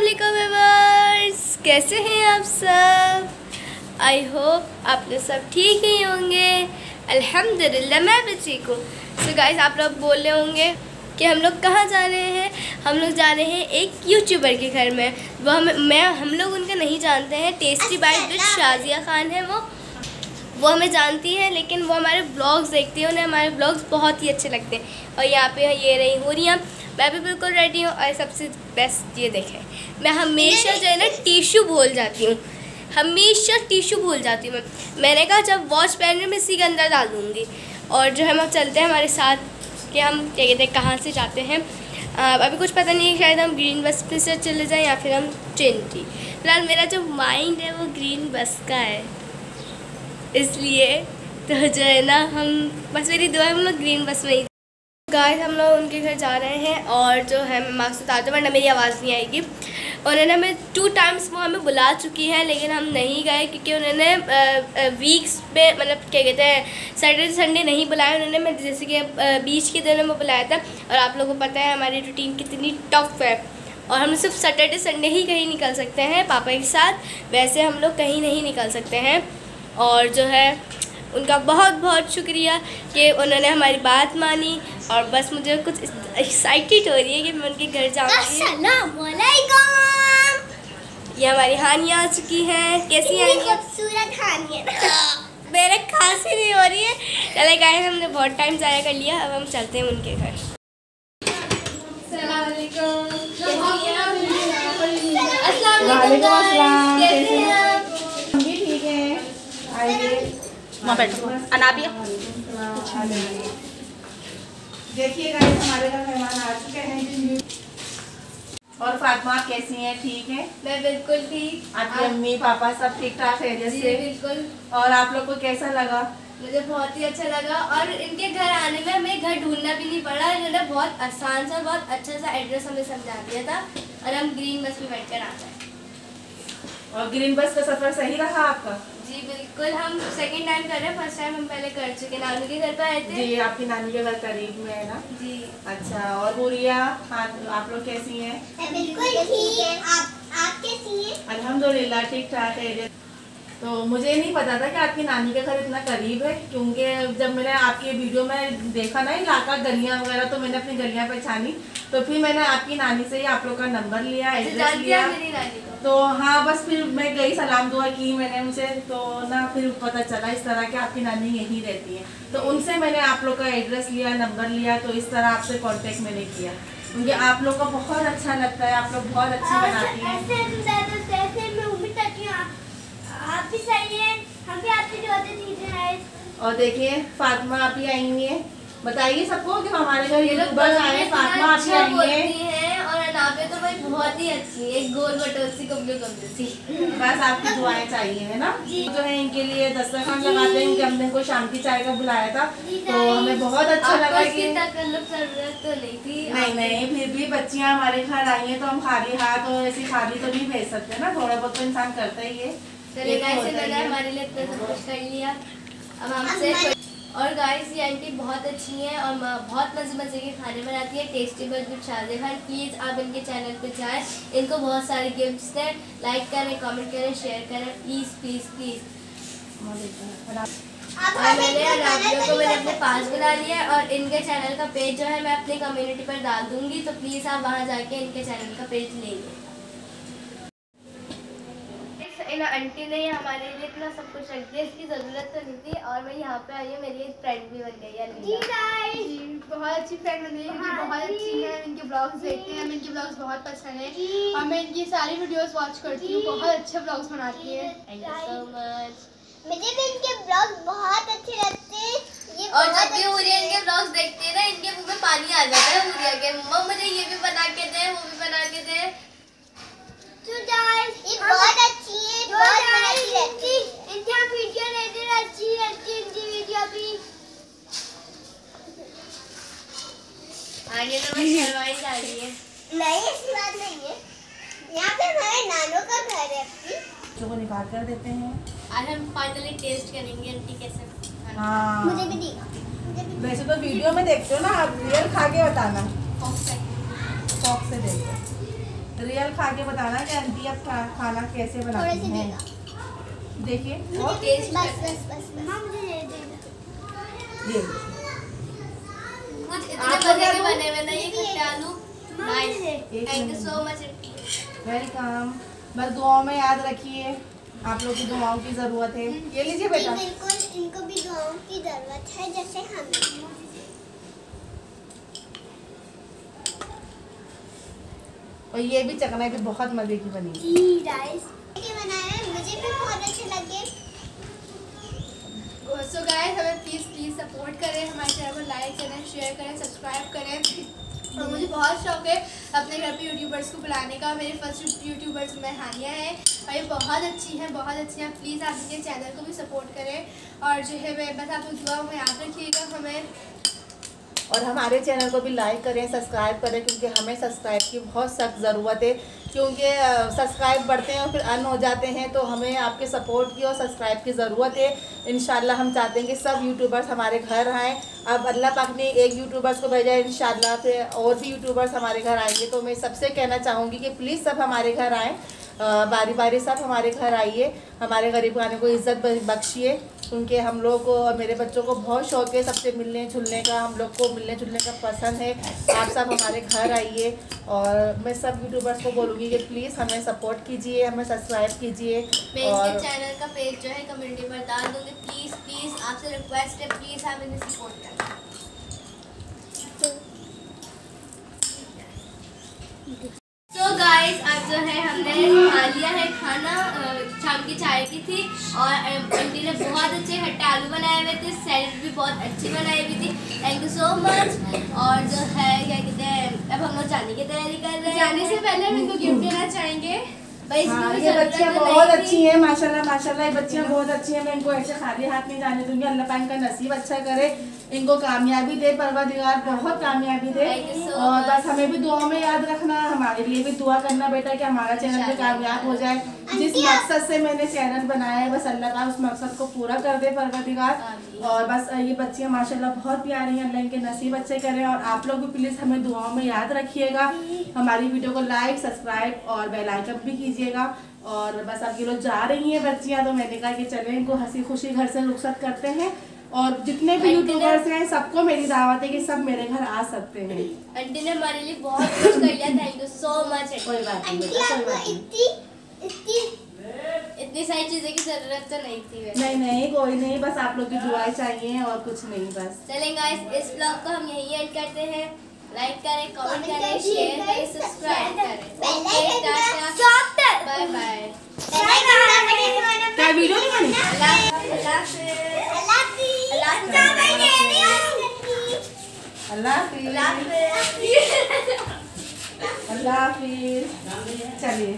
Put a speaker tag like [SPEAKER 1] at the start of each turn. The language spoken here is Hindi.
[SPEAKER 1] व्यूवर्स कैसे हैं आप सब? आई होप आप लोग सब ठीक ही होंगे। अल्हम्दुलिल्लाह मैं भी ठीक हूँ। सो गाइस आप लोग बोल रहे होंगे कि हम लोग कहाँ जा रहे हैं? हम लोग जा रहे हैं एक यूट्यूबर के घर में। वो हम मैं हम लोग उनका नहीं जानते हैं। टेस्टी बाइट जो शाजिया खान है वो। वो हमें जानती हैं लेकिन वो हमारे ब्लॉग्स देखती हैं। उन्हें हमारे ब्लॉग्स बहुत ही अच्छे लगते हैं। और यहाँ पे ये रही हो रही हैं मैं भी बिल्कुल रेडी हूँ और सबसे बेस्ट ये देखें। मैं हमेशा जो है ना टिशू भूल जाती हूँ। हमेशा टिशू भूल जाती हूँ मैं। मैंने कहा जब वॉच पहन मैं इसी के अंदर डाल दूँगी। और जो है हम चलते हैं हमारे साथ कि हम क्या कहते हैं कहाँ से जाते हैं। अभी कुछ पता नहीं है शायद हम ग्रीन बस पे से चले जाएँ या फिर हम ट्रेन की फ़िलहाल मेरा जो माइंड है वो ग्रीन बस का है। इसलिए तो जो है ना हम बस मेरी दुआ हम लोग ग्रीन बस में ही गाय हम लोग उनके घर जा रहे हैं और जो है, मैं मास्क उतार दूँ वरना मेरी आवाज़ नहीं आएगी। उन्होंने हमें टू टाइम्स वो हमें बुला चुकी हैं, लेकिन हम नहीं गए क्योंकि उन्होंने वीक्स पे मतलब क्या कहते हैं सैटरडे संडे नहीं बुलाया उन्होंने। मैं जैसे कि बीच के दिनों में बुलाया था और आप लोगों को पता है, हमारी रूटीन कितनी टफ है। और हम सिर्फ़ सैटरडे संडे ही कहीं निकल सकते हैं, पापा के साथ। वैसे हम लोग कहीं नहीं निकल सकते हैं। और जो है उनका बहुत बहुत शुक्रिया कि उन्होंने हमारी बात मानी और बस मुझे कुछ एक्साइटेड हो रही है कि मैं उनके घर जाऊँगी। ये हमारी हानिया आ चुकी हैं। कैसी हैं
[SPEAKER 2] खूबसूरत हानिया।
[SPEAKER 1] मेरे खांसी नहीं हो रही है। चले गए हमने बहुत टाइम ज़ाया कर लिया। अब हम चलते हैं उनके घर। कैसे हैं आप
[SPEAKER 3] वहाँ बैठो। अनाबिया।
[SPEAKER 4] देखिए गाइस हमारे घर मेहमान आ चुके हैं और फातिमा आप कैसी हैं? ठीक है?
[SPEAKER 1] मैं बिल्कुल ठीक।
[SPEAKER 4] आपकी मम्मी पापा सब ठीक ठाक है जैसे?
[SPEAKER 1] बिल्कुल।
[SPEAKER 4] और आप लोग को कैसा लगा?
[SPEAKER 1] मुझे बहुत ही अच्छा लगा। और इनके घर आने में हमें घर ढूंढना भी नहीं पड़ा। इन्होंने बहुत आसान सा बहुत अच्छा सा एड्रेस हमें समझा दिया था। और हम ग्रीन बस में बैठ कर आ गए।
[SPEAKER 4] और ग्रीन बस का सफ़र सही रहा आपका?
[SPEAKER 1] जी बिल्कुल। हम सेकंड टाइम कर रहे हैं। फ़र्स्ट टाइम हम पहले कर चुके नानी के घर पे आए थे।
[SPEAKER 4] जी आपकी नानी के घर करीब में है ना?
[SPEAKER 1] जी।
[SPEAKER 4] अच्छा और बोलिया हाँ आप लोग कैसी हैं?
[SPEAKER 2] बिल्कुल ठीक। है आप आप कैसी हैं?
[SPEAKER 4] अल्हम्दुलिल्लाह ठीक ठाक है तो मुझे नहीं पता था कि आपकी नानी का घर इतना करीब है क्योंकि जब मैंने आपकी वीडियो में देखा ना इलाका गलियाँ वगैरह तो मैंने अपनी गलियाँ पहचानी। तो फिर मैंने आपकी नानी से ही आप लोग का नंबर लिया
[SPEAKER 1] अच्छा,
[SPEAKER 4] एड्रेस लिया।
[SPEAKER 1] मेरी नानी को?
[SPEAKER 4] तो हाँ बस फिर मैं गई सलाम दुआ की मैंने उनसे। तो ना फिर पता चला इस तरह कि आपकी नानी यहीं रहती है। तो उनसे मैंने आप लोग का एड्रेस लिया नंबर लिया तो इस तरह आपसे कॉन्टेक्ट मैंने किया। क्योंकि आप लोग का बहुत अच्छा लगता है आप लोग बहुत अच्छी बनाती हैं
[SPEAKER 2] ऐसे ऐसे मैं उम्मीद करती हूँ आप आप भी सही हैं। हम भी आपकी चीज़ें
[SPEAKER 4] और देखिए फातिमा आप ही आई हुई है बताइए सबको कि हमारे घर ये लोग बस आए फातिमा आप ही आई हुई है
[SPEAKER 1] और अनाबे तो भाई बहुत ही अच्छी है। एक गोल बटोल सी कबलो कबलो सी।
[SPEAKER 4] बस आपकी दुआएँ चाहिए है ना? जो। है इनके लिए दस्तरखान लगाते हैं। कि हमने इनको शाम की चाय का बुलाया था। तो हमें बहुत अच्छा लगा कि
[SPEAKER 1] ज़रूरत तो नहीं थी।
[SPEAKER 4] नहीं नहीं फिर भी बच्चियाँ हमारे घर आई हैं तो हम खाली हाथ और ऐसी खाली तो नहीं भेज सकते ना। थोड़ा बहुत तो इंसान करता ही है।
[SPEAKER 1] चले
[SPEAKER 4] तो
[SPEAKER 1] गाइस
[SPEAKER 4] होता ही
[SPEAKER 1] हमारे लिए इतना सब कुछ कर लिया। अब हमसे और गाइस ये आंटी बहुत अच्छी हैं और बहुत मज़े मज़े के खाने बनाती है। Tasty with Shahjahan Khan please आप इनके चैनल पे जाएँ। इनको बहुत सारे गिफ्ट्स दें। लाइक करें कमेंट करें शेयर करें। प्लीज़ प्लीज़ प्लीज़ और मैंने अनाबियों को मैंने अपने पास बुला लिया और इनके चैनल का पेज जो है मैं अपनी कम्युनिटी पर डाल दूँगी। तो प्लीज़ आप वहाँ जाके इनके चैनल का पेज ले लें इन आंटी ने हमारे लिए इतना सब कुछ रख दिया इसकी ज़रूरत तो नहीं थी और मैं यहाँ पे आई हूँ मेरी एक फ्रेंड भी बन गई है
[SPEAKER 2] जी गाइस
[SPEAKER 5] जी बहुत अच्छी फ्रेंड बनी है बहुत अच्छी है इनके ब्लॉग्स देखते हैं हमें इनके ब्लॉग्स बहुत पसंद है। और मैं इनकी सारी वीडियोस वॉच करती हूँ बहुत अच्छे ब्लॉग्स बनाती है।
[SPEAKER 1] थैंक यू सो मच
[SPEAKER 2] मुझे भी इनके ब्लॉग बहुत अच्छे लगते हैं
[SPEAKER 1] और जब भी उरिया इनके ब्लॉग्स देखते हैं ना इनके मुँह में पानी आ जाता है उरिया के मम्मा मुझे ये भी बना के दे वो भी बना के दे।
[SPEAKER 2] तो गाइस ये बहुत अच्छी है। बहुत अच्छी लगती इनकी हम वीडियो लेते अच्छी लगती इनकी वीडियो भी
[SPEAKER 1] आगे तो मैं शर्माई जा रही है
[SPEAKER 2] नहीं ऐसी बात नहीं है यहाँ पे हमारे नानों का घर है
[SPEAKER 4] बच्चों को निकाल कर देते हैं।
[SPEAKER 1] आज हम फाइनली टेस्ट करेंगे आंटी कैसे
[SPEAKER 4] हाँ।
[SPEAKER 2] मुझे भी दी मुझे भी
[SPEAKER 4] वैसे तो वीडियो में देखते हो ना आप रियल खा के बताना. से देखो रियल खा के बताना कि आंटी आप खा, खाना कैसे बनाती हैं। देखिए।
[SPEAKER 1] बहुत टेस्ट
[SPEAKER 2] बस बस बस माँ मुझे दे देना।
[SPEAKER 4] ये
[SPEAKER 1] कुछ इतने मज़े के बने हुए नहीं खट्टे आलू। Nice thank you so much
[SPEAKER 4] welcome. बस दुआओं में याद रखिए। आप लोग की दुआओं की ज़रूरत है। ये लीजिए बेटा।
[SPEAKER 2] बिल्कुल इनको भी दुआओं की ज़रूरत है जैसे हमें।
[SPEAKER 4] और ये भी चकना भी बहुत मज़े की बनी है।
[SPEAKER 2] जी राइस के बनाए हैं, मुझे भी बहुत अच्छे लगे।
[SPEAKER 5] सो गाइस हमें प्लीज़ प्लीज़ सपोर्ट करें हमारे चैनल को लाइक करें शेयर करें सब्सक्राइब करें। और मुझे बहुत शौक है अपने घर पे यूट्यूबर्स को बुलाने का। मेरे फ़र्स्ट यूट्यूबर्स में हानिया है और ये बहुत अच्छी हैं बहुत अच्छी हैं। प्लीज़ आप इनके चैनल को भी सपोर्ट करें। और जो है मैं बस आप दुआ में याद रखिएगा हमें
[SPEAKER 4] और हमारे चैनल को भी लाइक करें सब्सक्राइब करें, क्योंकि हमें सब्सक्राइब की बहुत सख्त ज़रूरत है। क्योंकि सब्सक्राइब बढ़ते हैं और फिर अन हो जाते हैं तो हमें आपके सपोर्ट की और सब्सक्राइब की ज़रूरत है। इन हम चाहते हैं कि सब यूट्यूबर्स हमारे घर आएँ। अब अल्लाह पाक ने एक यूट्यूबर्स को भेजा है इन फिर और भी यूट्यूबर्स हमारे घर आएँगे। तो मैं सबसे कहना चाहूँगी कि प्लीज़ सब हमारे घर आएँ। बारी बारी सब हमारे घर आइए हमारे गरीब खाने को इज़्ज़त बख्शिए क्योंकि हम लोग को और मेरे बच्चों को बहुत शौक है सबसे मिलने जुलने का हम लोग को मिलने जुलने का पसंद है। आप सब हमारे घर आइए और मैं सब यूट्यूबर्स को बोलूँगी कि प्लीज़ हमें सपोर्ट कीजिए हमें सब्सक्राइब कीजिए और
[SPEAKER 1] चैनल का पेज जो है कम्युनिटी पर डाल दूँगी। प्लीज़ प्लीज़ आपसे रिक्वेस्ट है प्लीज़ आप इन्हें सपोर्ट करें। तो गाइस आज जो है हमने खाना शाम की चाय की थी और आंटी ने बहुत अच्छे खट्टे आलू बनाए हुए थे, सैलड भी बहुत अच्छी बनाई हुई थी। थैंक यू सो मच और जो है, क्या कहते हैं, अब हम लोग जाने की तैयारी कर रहे हैं।
[SPEAKER 5] जाने से पहले हम इनको गिफ्ट देना चाहेंगे।
[SPEAKER 4] हाँ ये बच्चियाँ
[SPEAKER 1] तो
[SPEAKER 4] बहुत अच्छी हैं माशाल्लाह माशाल्लाह ये बच्चियाँ बहुत अच्छी हैं मैं इनको ऐसे खाली हाथ नहीं जाने दूँगी अल्लाह पाक इनका नसीब अच्छा करे इनको कामयाबी दे परवरदिगार बहुत कामयाबी दे और बस हमें भी दुआ में याद रखना हमारे लिए भी दुआ करना बेटा कि हमारा चैनल भी कामयाब हो जाए जिस मकसद से मैंने चैनल बनाया है बस अल्लाह ताला उस मकसद को पूरा कर दे परवरदिगार।
[SPEAKER 1] आमीन।
[SPEAKER 4] और बस ये बच्चियाँ माशाल्लाह बहुत प्यारी हैं अल्लाह इनके नसीब अच्छे करें और आप लोग भी प्लीज़ हमें दुआओं में याद रखिएगा। हमारी वीडियो को लाइक सब्सक्राइब और बेल आइकन भी कीजिएगा और बस अब ये लोग जा रही हैं बच्चियाँ तो मैंने कहा कि चलें इनको हँसी खुशी घर से रुखसत करते हैं। और जितने भी यूट्यूबर्स हैं सबको मेरी दावत है कि सब मेरे घर आ सकते हैं।
[SPEAKER 1] आंटी ने हमारे लिए बहुत कुछ कर लिया थैंक यू सो मच
[SPEAKER 4] कोई बात नहीं कोई बात नहीं।
[SPEAKER 2] इतनी इतनी
[SPEAKER 1] इतनी सारी चीज़ें की ज़रूरत तो नहीं थी वैसे।
[SPEAKER 4] नहीं नहीं कोई नहीं बस आप लोग की दुआएँ चाहिए और कुछ नहीं बस।
[SPEAKER 1] चलें गाइस इस ब्लॉग को हम यही एंड करते हैं। लाइक करें कमेंट करें
[SPEAKER 2] करें,
[SPEAKER 1] शेयर करें।
[SPEAKER 2] करें,
[SPEAKER 1] सब्सक्राइब करें
[SPEAKER 2] करें।
[SPEAKER 1] Okay
[SPEAKER 2] Bell icon
[SPEAKER 1] tata
[SPEAKER 2] Stop that.
[SPEAKER 1] Bye bye
[SPEAKER 4] क्या वीडियो नहीं बनी
[SPEAKER 1] अल्लाह अल्लाह हाफिज़।
[SPEAKER 2] अल्लाह हाफिज़।
[SPEAKER 1] अल्लाह हाफिज़।
[SPEAKER 2] Stop it, Jerry.
[SPEAKER 1] अल्लाह हाफिज।
[SPEAKER 4] अल्लाह हाफिज़। चलिए।